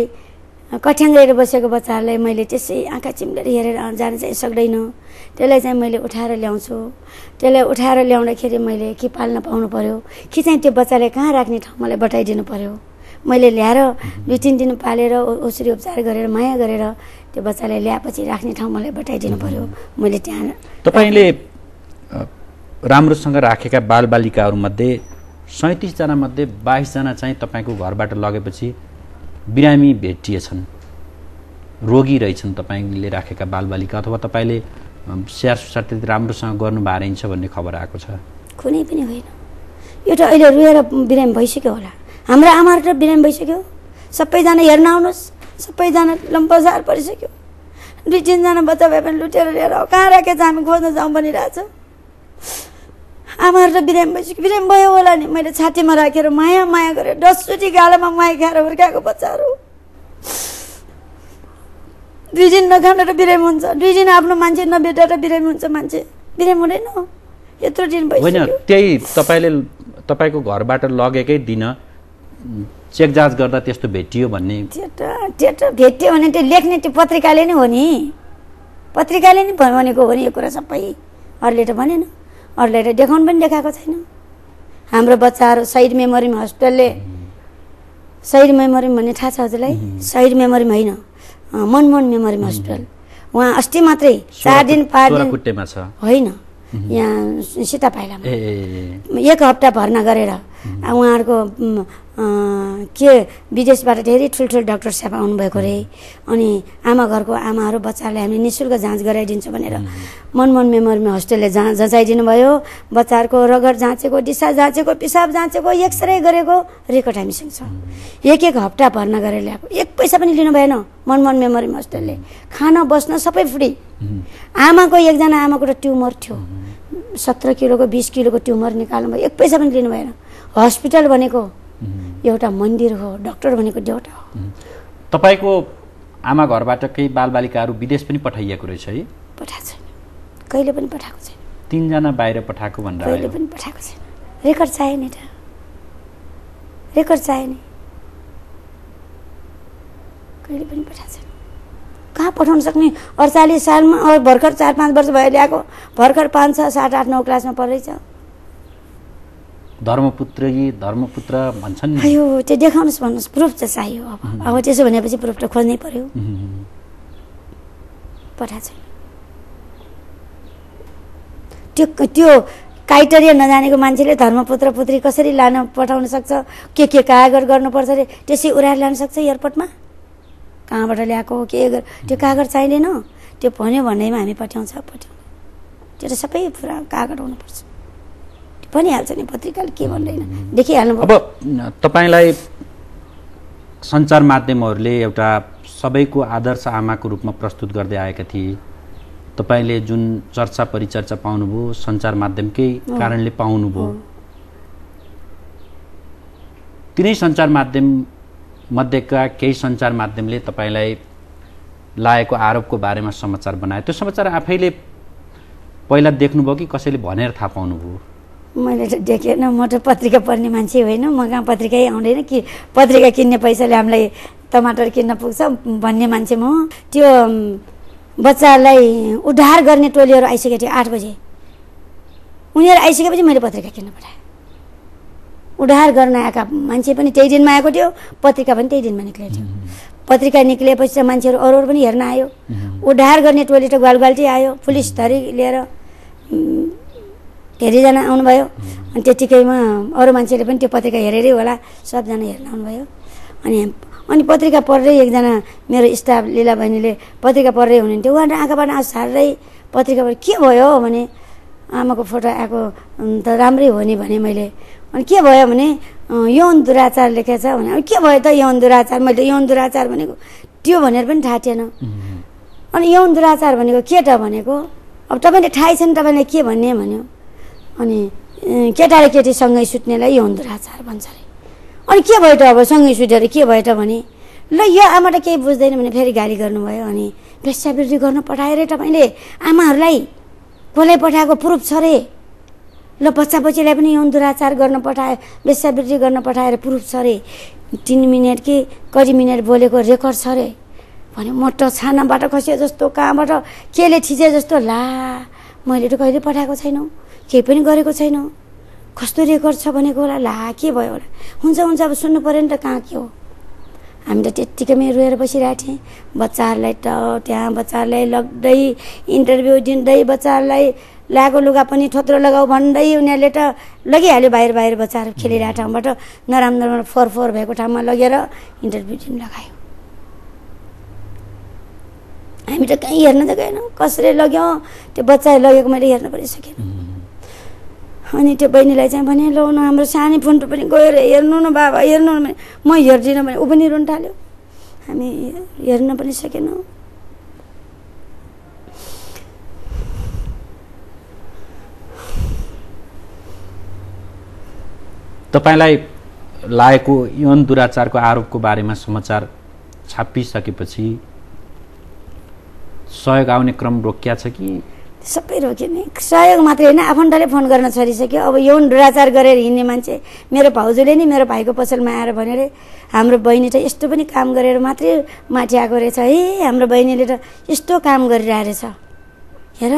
कठ्याङ्ग्रेर बसेको बच्चाहरूलाई मैले त्यसै आँखा चिम्लेर हेरेर जान चाहिँ सक्दैन। त्यसलाई चाहिँ मैले उठाएर ल्याउँछु। त्यसलाई उठाएर ल्याउँदाखेरि मैले कि पाल्न पाउनु पऱ्यो कि चाहिँ त्यो बच्चालाई कहाँ राख्ने ठाउँ मलाई बताइदिनु पऱ्यो मैले ल्याएर दुई तिन दिन पालेर उसरी उपचार गरेर माया गरेर त्यो बच्चालाई ल्याएपछि राख्ने ठाउँ मलाई बताइदिनु पऱ्यो मैले त्यहाँ तपाईँले राम्रोसँग राखेका बालबालिकाहरूमध्ये सैँतिसजना मध्ये बाइसजना चाहिँ तपाईँको घरबाट लगेपछि बिरामी भेटिएछन् रोगी रहेछन् तपाईँले राखेका बालबालिका अथवा तपाईँले स्याहार सुसार त्यति राम्रोसँग गर्नुभएको रहेछ भन्ने खबर आएको छ। कुनै पनि होइन। यो त अहिले रुएर बिरामी भइसक्यो होला। हाम्रो आमाहरू त बिरामी भइसक्यो। सबैजना हेर्न आउनुहोस्। सबैजना लम्बसार परिसक्यो। दुई तिनजना बच्चा भए पनि लुटेर लिएर कहाँ राखेछ हामी खोज्न जाउँ भनिरहेछ। आमाहरू त बिरामी भइसक्यो बिरामी भयो होला नि मैले छातीमा राखेर माया माया गरेर डसुटी गालामा माया खाएर हुर्काएको बच्चाहरू दुई दिन नखाएर बिरामी हुन्छ दुई दिन आफ्नो मान्छे नभेटेर बिरामी हुन्छ मान्छे बिरामी हुँदैन यत्रो दिन होइन भइसक्यो त्यही तपाईँले तपाईँको घरबाट लगेकै दिन चेक जाँच गर्दा त्यस्तो भेटियो भन्ने त्यो त भेट्यो भने त्यो लेख्ने त्यो पत्रिकाले नै हो नि पत्रिकाले नै भनेको हो नि यो कुरा सबै अरूले त भनेन अरूले त देखाउनु पनि देखाएको छैन। हाम्रो बच्चाहरू शहीद मेमोरियम हस्पिटलले शहीद मेमोरियम भन्ने थाहा छ हजुरलाई? शहीद मेमोरियम होइन। Manmohan memorial hospital. उहाँ अस्ति मात्रै चार दिन पाँच दिन होइन। यहाँ सीता पाइलामा एक हप्ता भर्ना गरेर उहाँहरूको के विदेशबाट धेरै ठुल्ठुलो डाक्टर साहब आउनुभएको रे अनि आमा घरको आमाहरू बच्चाहरूलाई हामीले नि शुल्क जाँच गराइदिन्छ भनेर मनमोहन मेमोरियल हस्टेलले जा जँचाइदिनु भयो। बच्चाहरूको रगत जाँचेको दिशा जाँचेको पिसाब जाँचेको एक्सरे गरेको रेकर्ड हामीसँग छ एक एक हप्ता भर्ना गरेर ल्याएको। एक पैसा पनि लिनु भएन मनमोहन मेमोरियल हस्टेलले। खान बस्न सबै फ्री। आमाको एकजना आमाको त ट्युमर थियो। सत्र किलोको बिस किलोको ट्युमर निकाल्नु भयो एक पैसा पनि लिनु भएन। हस्पिटल भनेको एउटा मन्दिर हो डक्टर भनेको देउटा हो। तपाईँको आमा घरबाट केही बालबालिकाहरू विदेश पनि पठाइएको रहेछ है? पठाएको छैन। कहिले पनि पठाएको छैन। तिनजना बाहिर पठाएको भनेर कहिले पनि पठाएको छैन। रेकर्ड चाहियो नि त। रेकर्ड चाहियो नि कहिले पनि पठाएको छैन। कहाँ पठाउन सक्ने? अडचालिस सालमा भर्खर चार पाँच वर्ष भयो ल्याएको भर्खर पाँच छ सात आठ नौ क्लासमा पढ्दैछ। धर्मपुत्री धर्मपुत्र भन्छन् अयो त्यो देखाउनुहोस् भन्नुहोस् प्रुफ त चाहियो अब। अब त्यसो भनेपछि प्रुफ त खोज्नै पर्यो। पठाएको छैन त्यो त्यो क्राइटेरिया नजानेको मान्छेले धर्मपुत्र पुत्री कसरी लान पठाउन सक्छ? के के कागज गर्नुपर्छ अरे? त्यसै उडाएर लान सक्छ एयरपोर्टमा? कहाँबाट ल्याएको? के गर? त्यो कागज चाहिँदैन। त्यो भन्यो भन्दैमा हामी पठाउँछ पठाउँछ त्यो त सबै पुरा कागज हुनुपर्छ। भनिहाल्छ नि पत्रिकाले के भन्दैन? देखिहाल्नु अब तपाईँलाई सञ्चार माध्यमहरूले एउटा सबैको आदर्श आमाको रूपमा प्रस्तुत गर्दै आएका थिए। तपाईँले जुन चर्चा परिचर्चा पाउनुभयो सञ्चार माध्यमकै कारणले पाउनुभयो। तिनै सञ्चार माध्यम मध्येका केही सञ्चार माध्यमले तपाईँलाई लागेको आरोपको बारेमा समाचार बनायो। त्यो समाचार आफैले पहिला देख्नुभयो कि कसैले भनेर थाहा पाउनुभयो? मैले त देखेन म त पत्रिका पढ्ने मान्छे होइन म कहाँ पत्रिकै आउँदैन कि पत्रिका किन्ने पैसाले हामीलाई टमाटर किन्न पुग्छ भन्ने मान्छे म। त्यो अम, बच्चाहरूलाई उद्धार गर्ने टोलीहरू आइसकेको थियो आठ बजे। उनीहरू आइसकेपछि मैले पत्रिका किन्न पठाएँ। उद्धार गर्न आएका मान्छे पनि त्यही दिनमा आएको थियो पत्रिका पनि त्यही दिनमा निक्लेको थियो। पत्रिका निक्लिएपछि त मान्छेहरू अरू अरू पनि हेर्न आयो। उद्धार गर्ने टोली त ग्वालग्वाल्टी आयो पुलिस धरी लिएर धेरैजना आउनुभयो। अनि त्यतिकैमा अरू मान्छेले पनि त्यो पत्रिका हेरेरै होला सबजना हेर्न आउनुभयो। अनि अनि पत्रिका पढ्दै एकजना मेरो स्टाफ लीला बहिनीले पत्रिका पढ्दै हुनुहुन्थ्यो। उहाँले आँखाबाट आँसु छाड्दै पत्रिकाबाट के भयो? भने आमाको फोटो आएको "उम्, त राम्रै हो नि भने मैले अनि के भयो? भने "अँ, यौन दुराचार लेखेको छ भने "अनि के भयो त यौन दुराचार? मैले यौन दुराचार भनेको त्यो भनेर पनि थाहा थिएन। अनि यौन दुराचार भनेको के त भनेको? अब तपाईँले थाहै छैन तपाईँले के भन्ने भन्यो। अनि केटा र केटी सँगै सुत्नेलाई यौन दुराचार भन्छ अरे अनि के भयो त अब सँगै सुतेर के भयो त भने ल यो आमा त केही बुझ्दैन भने फेरि गाली गर्नुभयो अनि वेश्यावृत्ति गर्न पठाएर तपाईँले आमाहरूलाई कसलाई पठाएको प्रुफ छ रे? ल बच्चा बच्चीलाई पनि यौन दुराचार गर्न पठाए वेश्यावृत्ति गर्न पठाएर प्रुफ छ रे। तिन मिनट कि कति मिनट बोलेको रेकर्ड छ रे? भने म त छानाबाट खसे जस्तो कहाँबाट केले थिचे जस्तो ला मैले त कहिले पठाएको छैन। केही पनि गरेको छैन। कस्तो रेकर्ड छ भनेको होला ला के भयो होला? हुन्छ हुन्छ अब सुन्नु पऱ्यो नि त कहाँ के हो? हामी त त्यत्तिकैमै रोएर बसिरहेको थिएँ बच्चाहरूलाई त त्यहाँ बच्चाहरूलाई लग्दै इन्टरभ्यू दिँदै बच्चाहरूलाई लगाएको लुगा पनि थोत्रो लगाऊ भन्दै उनीहरूले त लगिहाल्यो बाहिर बाहिर बच्चाहरू खेलिरहेको ठाउँबाट। नराम्रो नराम्रो फोहोर फोहोर भएको ठाउँमा लगेर इन्टरभ्यू दिन लगायो। हामी त कहीँ हेर्न त गएनौँ। कसरी लग्यो? त्यो बच्चा लगेको मैले हेर्न पनि सकेन। अनि त्यो बहिनीलाई चाहिँ भने लौ न हाम्रो सानो फुन्टो पनि गएर हेर्नु न बाबा हेर्नु न म हेर्दिनँ भने ऊ पनि रुन थाल्यो। हामी हेर्न पनि सकेनौँ। तपाईँलाई लागेको यौन दुराचारको आरोपको बारेमा समाचार छापिसकेपछि सहयोग आउने क्रम रोकिया छ कि? सबै रोक्यो नि। सहयोग मात्रै होइन आफन्तले फोन गर्न छोडिसक्यो। अब यौन दुराचार गरेर हिँड्ने मान्छे मेरो भाउजूले नि मेरो भाइको पसलमा आएर भन्यो अरे हाम्रो बहिनी त यस्तो पनि काम गरेर मात्रै माथि आएको रहेछ है। हाम्रो बहिनीले त यस्तो काम गरिरहेछ हेर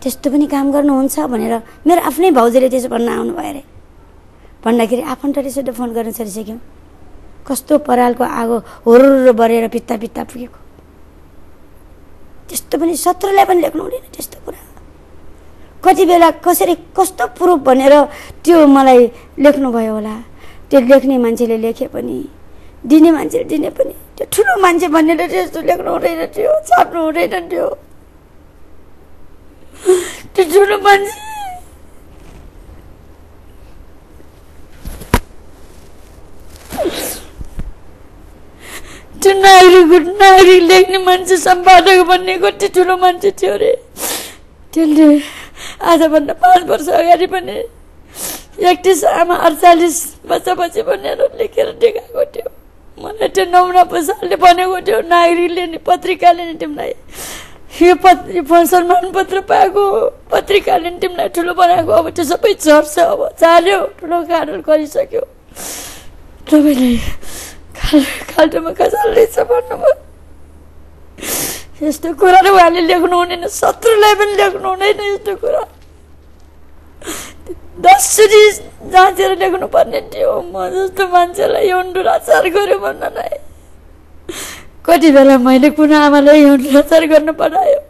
त्यस्तो पनि काम गर्नुहुन्छ भनेर मेरो आफ्नै भाउजूले त्यसो भन्न आउनुभयो अरे। भन्दाखेरि आफन्तले सुध फोन गर्न छोडिसक्यौँ। कस्तो परालको आगो हुरुरु बढेर पित्ता पित्ता पुगेको। त्यस्तो पनि शत्रुलाई पनि लेख्नु हुँदैन त्यस्तो कुरा। कति बेला कसरी कस्तो प्रुफ भनेर त्यो मलाई लेख्नुभयो होला। त्यो लेख्ने मान्छेले लेखे पनि दिने मान्छेले दिने पनि त्यो ठुलो मान्छे भन्नेले त्यस्तो लेख्नु हुँदैन थियो छाप्नु हुँदैन थियो त्यो ठुलो मान्छे। नागरिक नागरिक लेख्ने मान्छे सम्पादक भन्ने कति ठुलो मान्छे थियो अरे त्यसले आजभन्दा पाँच वर्ष अगाडि पनि एकतिस आमा अडचालिस वर्षपछि भनेर लेखेर देखाएको थियो मलाई त्यो नमुना प्रसादले भनेको थियो नागरिकले नि पत्रिकाले नि तिमीलाई यो पत्र सम्मान पत्र पाएको पत्रिकाले नि तिमीलाई ठुलो बनाएको अब त्यो सबै झर्छ अब चाल्यो ठुलो कारण गरिसक्यो तपाईँले खाल्टोमा रहेछ भन्नुभयो यस्तो कुराहरू उहाँले लेख्नु हुँदैन शत्रुलाई पनि लेख्नु हुँदैन यस्तो कुरा। दसचोटि जाँचेर लेख्नु पर्ने थियो म जस्तो मान्छेलाई यौन दुराचार गर्यो भन्नलाई कति बेला मैले कुन आमालाई यौन दुराचार गर्नु परायो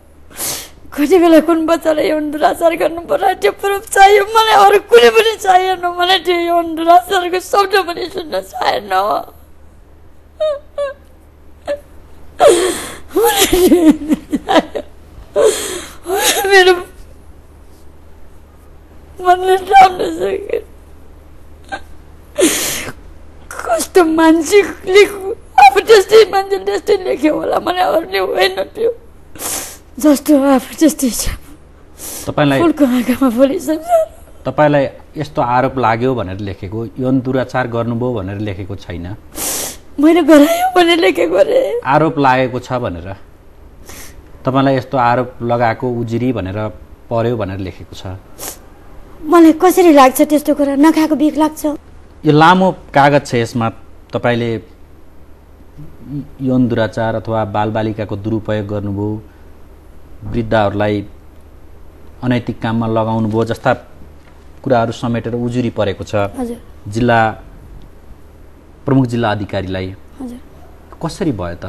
कति बेला कुन बच्चालाई यौन दुराचार गर्नु परायो त्यो प्रुफ चाहियो मलाई अरू कुनै पनि चाहिएन मलाई त्यो यौन दुराचारको शब्द पनि सुन्न चाहेन मेरो मनले राम्रो कस्तो मान्छेले आफू त्यस्तै मान्छे त्यस्तै लेख्यो होला मलाई अरूले होइन त्यो जस्तो आफू त्यस्तै छ तपाईँलाई आँखामा बोलिसक्छ तपाईँलाई यस्तो आरोप लाग्यो भनेर लेखेको यौन दुराचार गर्नुभयो भनेर लेखेको छैन मैले गरायो भने लेखेको अरे आरोप लागेको छ भनेर। तपाईँलाई यस्तो आरोप लगाएको उजुरी भनेर पर्यो भनेर लेखेको छ। मलाई कसरी लाग्छ त्यस्तो कुरा? नखाएको बिख लाग्छ। यो लामो कागज छ यसमा। तपाईँले यौन दुराचार अथवा बालबालिकाको दुरुपयोग गर्नुभयो। वृद्धहरूलाई अनैतिक काममा लगाउनु भयो जस्ता कुराहरू समेटेर उजुरी परेको छ। जिल्ला प्रमुख जिल्ला अधिकारीलाई हजुर। कसरी भयो त?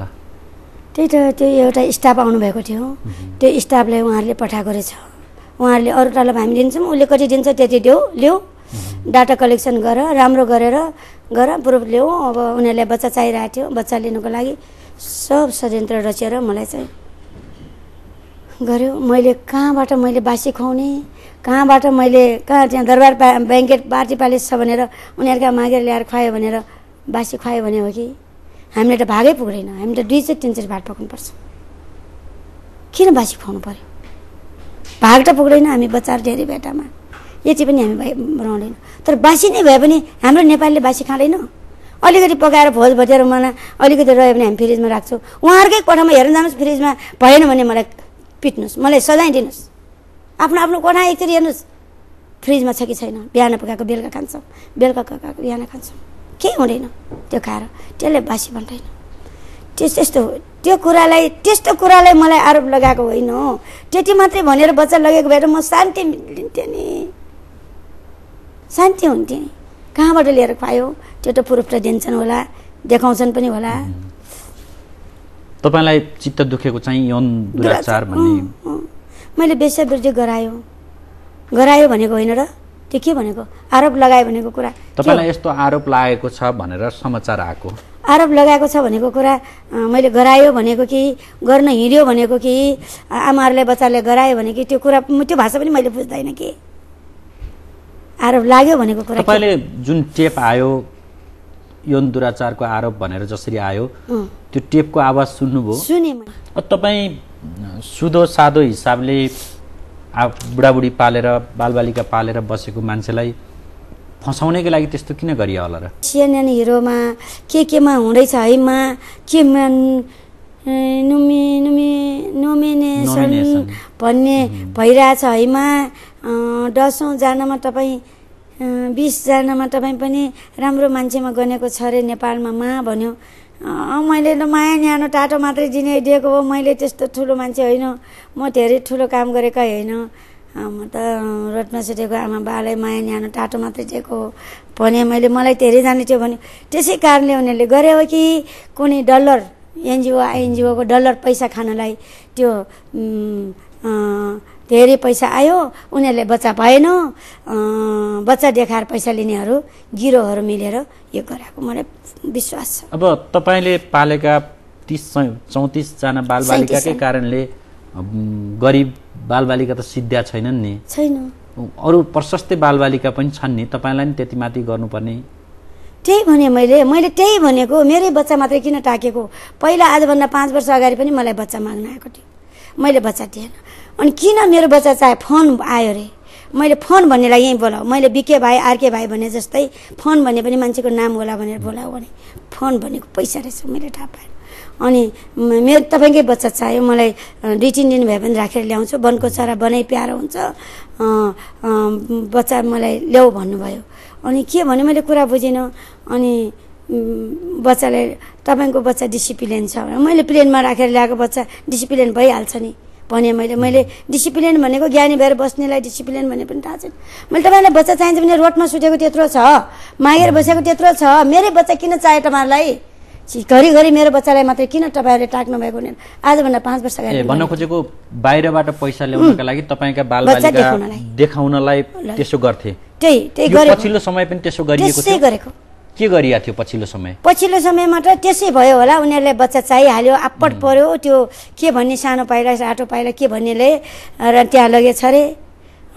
त्यही त त्यो एउटा स्टाफ आउनुभएको थियो। त्यो स्टाफलाई उहाँहरूले पठाएको रहेछ उहाँहरूले अरू तलब हामी दिन्छौँ उसले कति दिन्छ त्यति देऊ ल्याऊ डाटा कलेक्सन गर राम्रो गरेर गर प्रुफ ल्याऊ अब उनीहरूलाई बच्चा चाहिरहेको थियो बच्चा लिनुको लागि सब षड्यन्त्र रचेर मलाई चाहिँ गऱ्यो मैले कहाँबाट मैले बासी खुवाउने कहाँबाट मैले कहाँ त्यहाँ दरबार पा ब्याङ्केट पार्टी पालिस छ भनेर उनीहरूका मागेर ल्याएर खुवायो भनेर बासी खुवायो भने हो कि? हामीले त भागै पुग्दैन। हामी त दुई चाहिँ तिन चाहिँ भात पकाउनुपर्छ। किन बासी खुवाउनु पऱ्यो भाग त पुग्दैन हामी बच्चाहरू धेरै भेटामा यति पनि हामी बनाउँदैन। तर बासी नै भए पनि हाम्रो नेपालीले बासी खाँदैन। अलिकति पकाएर भोज भटेर मलाई अलिकति रह्यो भने हामी फ्रिजमा राख्छौँ। उहाँहरूकै कोठामा हेर्न जानुहोस् फ्रिजमा भएन भने मलाई पिट्नुहोस् मलाई सजाय दिनुहोस्। आफ्नो आफ्नो कोठा एकचोटि हेर्नुहोस्। फ्रिजमा छ कि छैन? बिहान पकाएको बेलुका खान्छौँ। बेलुका पकाएको बिहान खान्छौँ। केही हुँदैन त्यो खाएर। त्यसले बासी भन्दैन। त्यस त्यस्तो हो। त्यो कुरालाई त्यस्तो कुरालाई मलाई आरोप लगाएको होइन हो। त्यति मात्रै भनेर बच्चा लगेको भएर म शान्ति लिन्थेँ नि। शान्ति हुन्थेँ कहाँबाट लिएर खुवायो त्यो त प्रुफ त दिन्छन् होला देखाउँछन् पनि होला। तपाईँलाई चित्त दुखेको चाहिँ यौन दुराचार भन्ने। मैले वेश्यावृत्ति गरायो। गरायो भनेको होइन र? त्यो के भनेको? आरोप लगायो भनेको कुरा। तपाईँलाई यस्तो आरोप लागेको छ भनेर समाचार आएको। आरोप लगाएको छ भनेको कुरा मैले गरायो भनेको कि गर्न हिँड्यो भनेको कि आमाहरूले बच्चाले गरायो भने कि त्यो कुरा त्यो भाषा पनि मैले बुझ्दैन कि। आरोप लाग्यो भनेको कुरा? तपाईँले जुन टेप आयो यौन दुराचारको आरोप भनेर जसरी आयो त्यो टेपको आवाज सुन्नुभयो? सुने तपाईँ सुधो सादो हिसाबले आ बुढाबुढी पालेर बालबालिका पालेर बसेको मान्छेलाई फसाउनेको लागि त्यस्तो किन गरियो होला र? सिएनएन हिरोमा के केमा हुँदैछ हैमा? केमा नुमि नुमि नोमिनेसन। भन्ने भइरहेछ हैमा। अँ, दसौँ जानमा तपाईँ बिसजनामा तपाईँ पनि राम्रो मान्छेमा गनेको छ अरे नेपालमा मा भन्यो। मैले त माया न्यानो टाटो मात्रै दिने दिएको हो। मैले त्यस्तो ठुलो मान्छे होइन। म धेरै ठुलो काम गरेका होइन। म त रत्न सेटेको आमा बालाई माया न्यानो टाटो मात्रै दिएको हो। भने मैले मलाई धेरै जाने थियो भने त्यसै कारणले उनीहरूले गरे हो कि कुनै डलर एनजिओ आइएनजिओको डलर पैसा खानलाई त्यो धेरै पैसा आयो उनीहरूले बच्चा भएन बच्चा देखाएर पैसा लिनेहरू गिरोहरू मिलेर यो गराएको मलाई विश्वास छ। अब तपाईँले पालेका तिस चौतिसजना बालबालिकाकै। कारणले गरिब बालबालिका त सिद्ध्या छैनन् नि। छैन। अरू प्रशस्तै बालबालिका पनि छन् नि तपाईँलाई नि त्यति माथि गर्नुपर्ने। त्यही भने मैले मैले त्यही भनेको मेरै बच्चा मात्रै किन टाकेको? पहिला आजभन्दा पाँच वर्ष अगाडि पनि मलाई बच्चा माग्न आएको थियो। मैले बच्चा दिएन। अनि किन मेरो बच्चा चाहे फोन आयो अरे मैले फोन भन्नेलाई यहीँ बोलाऊ। मैले बिके भाइ आरके भाइ भने जस्तै फोन भन्ने पनि मान्छेको नाम होला भनेर बोलाऊ भने फोन भनेको पैसा रहेछ मैले थाहा पाएँ अनि मेरो तपाईँकै बच्चा चाहियो मलाई दुई तिन दिन भए पनि राखेर ल्याउँछु वनको चरा बनाइ प्यारो हुन्छ। बच्चा मलाई ल्याऊ भन्नुभयो। अनि के भने मैले कुरा बुझिनँ। अनि बच्चालाई तपाईँको बच्चा डिसिप्लिन छ। मैले प्लेनमा राखेर ल्याएको बच्चा डिसिप्लिन भइहाल्छ नि। भने मैले मैले डिसिप्लिन भनेको ज्ञानी भएर बस्नेलाई डिसिप्लिन भने पनि थाहा छैन। मैले तपाईँलाई बच्चा चाहिन्छ भने रोडमा सुतेको त्यत्रो छ मागेर बसेको त्यत्रो छ मेरै बच्चा किन चाहियो तपाईँहरूलाई घरिघरि मेरो बच्चालाई मात्रै किन तपाईँहरूले टाक्नु भएको भने आजभन्दा पाँच वर्ष अगाडि भन्न खोजेको बाहिरबाट पैसा ल्याउनका लागि तपाईँका बालबालिका देखाउनलाई। त्यसो गर्थे। त्यही त्यही पछिल्लो समय पनि त्यसो गरिएको गरेको। के गरिएको थियो पछिल्लो समय? पछिल्लो समयमा त त्यसै भयो होला। उनीहरूले बच्चा चाहिहाल्यो आपट पर्यो त्यो के भन्ने सानो पाइला आटो पाइला के भन्नेले र त्यहाँ लगेछ अरे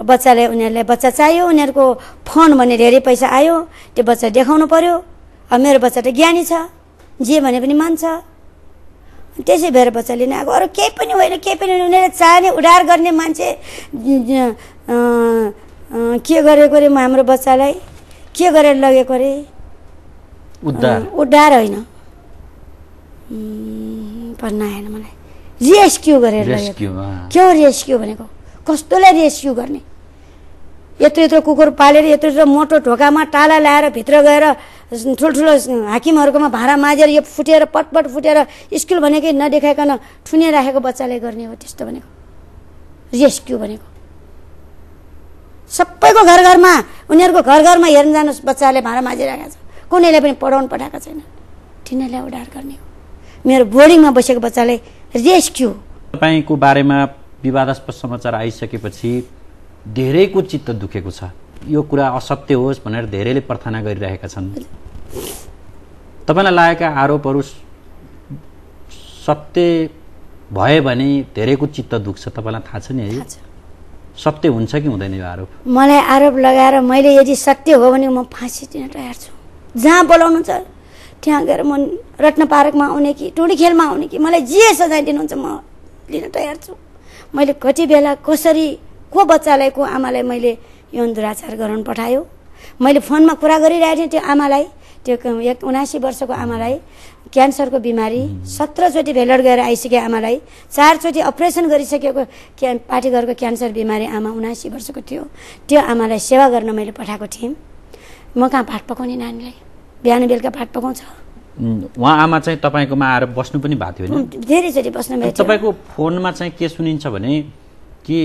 बच्चाले उनीहरूलाई बच्चा चाहियो उनीहरूको फोन भन्ने धेरै पैसा आयो त्यो बच्चा देखाउनु पर्यो। अब मेरो बच्चा त ज्ञानी छ जे भने पनि मान्छ। त्यसै भएर बच्चा लिन आएको अरू केही पनि होइन केही पनि उनीहरूले चाहने उडार गर्ने मान्छे के गरेको अरे हाम्रो बच्चालाई? के गरेर लगेको अरे उद्धार उद्धार होइन भन्न आएन मलाई रेस्क्यु गरेर। के हो रेस्क्यु भनेको कस्तोलाई रेस्क्यु गर्ने यत्रो यत्रो कुकुर पालेर यत्रो यत्रो मोटो ढोकामा टाला ल्याएर भित्र गएर ठुल्ठुलो हाकिमहरूकोमा भाँडा माझेर यो फुटेर पटपट फुटेर स्कुल भनेकै नदेखाइकन ठुने राखेको बच्चाले गर्ने हो त्यस्तो भनेको रेस्क्यु भनेको सबैको घर घरमा उनीहरूको घर घरमा हेर्न जानुहोस् बच्चाले भाँडा माझिरहेको छ कुनैले पनि पढाउनु पठाएको छैन तिनीहरूलाई उडार गर्ने हो। मेरो बोर्डिङमा बसेको बच्चाले रेस्क्यु। तपाईँको बारेमा विवादास्पद समाचार आइसकेपछि धेरैको चित्त दुखेको छ। यो कुरा असत्य होस् भनेर धेरैले प्रार्थना गरिरहेका छन्। तपाईँलाई लागेका आरोपहरू सत्य भयो भने धेरैको चित्त दुख्छ। तपाईँलाई थाहा छ नि है। सत्य हुन्छ कि हुँदैन यो आरोप? मलाई आरोप लगाएर मैले यदि सत्य हो भने म फाँसी दिन तयार छु। जहाँ बोलाउनुहुन्छ त्यहाँ गएर म रत्न पार्कमा आउने कि टुडी खेलमा आउने कि मलाई जे सजाय दिनुहुन्छ म लिन तयार छु। मैले कति बेला कसरी को बच्चालाई को आमालाई मैले यौन दुराचार गराउनु पठायो? मैले फोनमा कुरा गरिरहेको थिएँ त्यो आमालाई त्यो एक उनासी वर्षको आमालाई क्यान्सरको बिमारी सत्रचोटि भेलर गएर आइसके आमालाई चारचोटि अपरेसन गरिसकेको क्या पार्टीघरको क्यान्सर बिमारी आमा उनासी वर्षको थियो त्यो आमालाई सेवा गर्न मैले पठाएको थिएँ। म कहाँ भात पकाउने नानीलाई? बिहान बेलुका भात पकाउँछ उहाँ आमा चाहिँ तपाईँकोमा आएर बस्नु पनि भएको थियो होइन धेरैचोटि बस्नु भएको। तपाईँको फोनमा चाहिँ के सुनिन्छ भने कि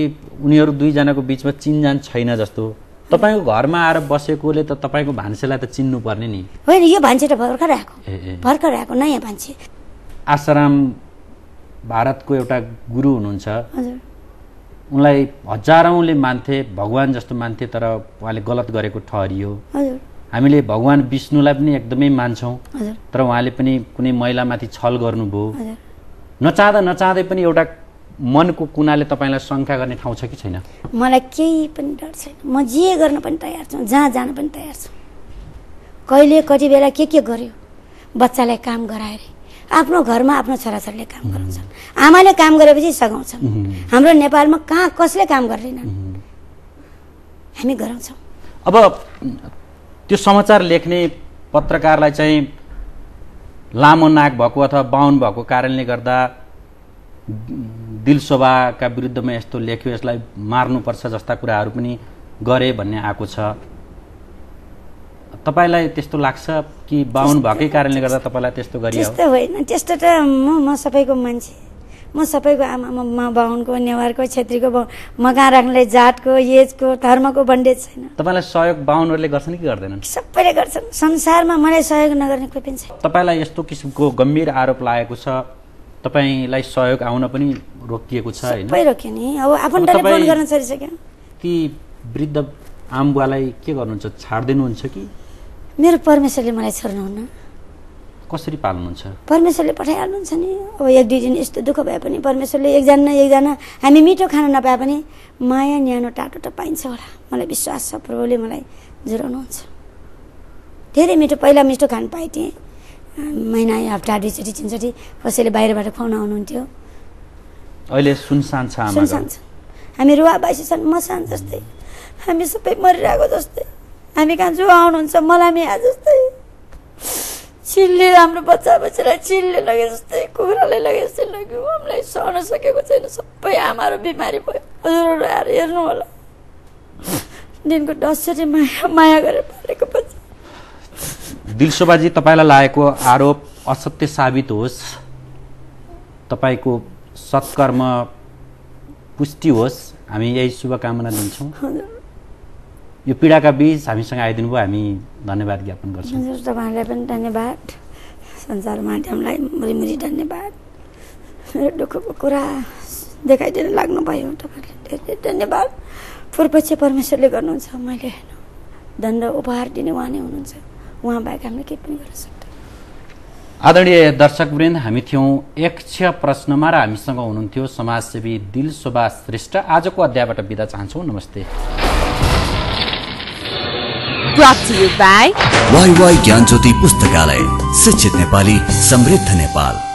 उनीहरू दुईजनाको बिचमा चिनजान छैन जस्तो। तपाईँको घरमा आएर बसेकोले त तपाईँको भान्सेलाई त चिन्नु पर्ने नि। होइन यो भान्से त भर्खर आएको। भर्खर आएको नयाँ भान्से। आसाराम भारतको एउटा गुरु हुनुहुन्छ। उनलाई हजारौँले मान्थे भगवान् जस्तो मान्थे तर उहाँले गलत गरेको ठहरियो। हजुर। हामीले भगवान् विष्णुलाई पनि एकदमै मान्छौँ। तर उहाँले पनि कुनै महिलामाथि छल गर्नुभयो। नचाहँदा नचाहँदै पनि एउटा मनको कुनाले तपाईँलाई शङ्का गर्ने ठाउँ छ कि छैन? मलाई केही पनि डर छैन। म जे गर्न पनि तयार छु जहाँ जान पनि तयार छु। कहिले कति बेला के के गर्यो? बच्चालाई काम गराएर आफ्नो घरमा आफ्नो छोराछोरीले काम गराउँछन्। आमाले काम गरेपछि सघाउँछन्। हाम्रो नेपालमा कहाँ कसले काम गर्दैनन्? हामी गराउँछौँ। अब त्यो समाचार लेख्ने पत्रकारलाई चाहिँ लामो नाक भएको अथवा बाहुन भएको कारणले गर्दा दिल शोभाका विरुद्धमा यस्तो लेख्यो यसलाई मार्नुपर्छ जस्ता कुराहरू पनि गरे भन्ने आएको छ। तपाईँलाई त्यस्तो लाग्छ कि बाहुन भएकै कारणले गर्दा तपाईँलाई त्यस्तो गरियो? त्यस्तो होइन त्यस्तो त म म सबैको मान्छे। म सबैको आमा बाहुनको नेवारको छेत्रीको बाहुन म कहाँ राख्नेलाई जातको एजको धर्मको बन्डेज छैन। तपाईँलाई सहयोग बाहुनहरूले गर्छन् कि गर्दैनन्? सबैले गर्छन्। संसारमा मलाई सहयोग नगर्ने कोही पनि छैन। तपाईँलाई यस्तो किसिमको गम्भीर आरोप लागेको छ? तपाईँलाई सहयोग आउन पनि रोकिएको छ सबै रोक्यो नि। अब आफन्तले फोन गर्न छोडिसक्यो। ती वृद्ध आमबुवालाई के गर्नुहुन्छ? छाडिदिनुहुन्छ कि? मेरो परमेश्वरले मलाई छोड्नुहुन्न। कसरी पाल्नुहुन्छ? परमेश्वरले पठाइहाल्नुहुन्छ नि। अब एक दुई दिन यस्तो दुःख भए पनि परमेश्वरले एकजना न एकजना हामी मिठो खान नपाए पनि माया न्यानो टाटो त पाइन्छ होला। मलाई विश्वास छ प्रभुले मलाई जुराउनुहुन्छ धेरै मिठो पहिला मिठो खान पाएँ थिएँ महिना हप्ता दुईचोटि तिनचोटि कसैले बाहिरबाट खुवाउन आउनुहुन्थ्यो। अहिले सुनसान छ सुनसान छन् हामी रुवा बासी छन् मसान जस्तै। हामी सबै मरिरहेको जस्तै। हामी कहाँ जो आउनुहुन्छ मलामी जस्तै चिल्ले हाम्रो बच्चा बच्चालाई चिल्ले लगे जस्तै कुखुरालाई लगे जस्तै लाग्यो। हामीलाई सहन सकेको छैन। सबै आमाहरू बिमारी भयो। हजुरहरू आएर हेर्नु होला। दिनको दसचोटि माया माया गरेर पालेको बच्चा। दिलशोभाजी तपाईँलाई लागेको आरोप असत्य साबित होस्। तपाईँको सत्कर्म पुष्टि होस्। हामी यही शुभकामना दिन्छौँ। यो पीडाका बिच हामीसँग आइदिनु भयो हामी धन्यवाद ज्ञापन गर्छौँ। हजुर तपाईँहरूलाई पनि धन्यवाद। सञ्चार माध्यमलाई मुरी धन्यवाद। मेरो दुःखको कुरा देखाइदिन लाग्नुभयो तपाईँहरूले। धेरै धेरै धन्यवाद। पूर्वक्ष परमेश्वरले गर्नुहुन्छ मैले दण्ड उपहार दिने उहाँ नै हुनुहुन्छ। उहाँ बाहेक हामीले केही पनि गर्न सक्दैन। आदरणीय दर्शकवृन्द हामी थियौँ एक छ प्रश्नमा र हामीसँग हुनुहुन्थ्यो समाजसेवी दिल शोभा श्रेष्ठ। आजको अध्यायबाट बिदा चाहन्छौँ। नमस्ते। Brought to you by Y Gyan Jyoti Pustakalaya शिक्षित नेपाली समृद्ध नेपाल